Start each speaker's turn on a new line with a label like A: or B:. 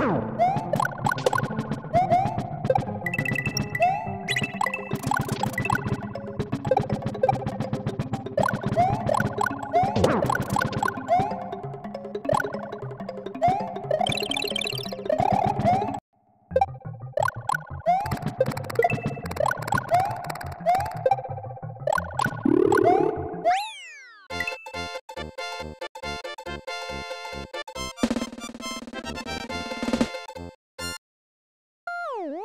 A: Oh.
B: Woo!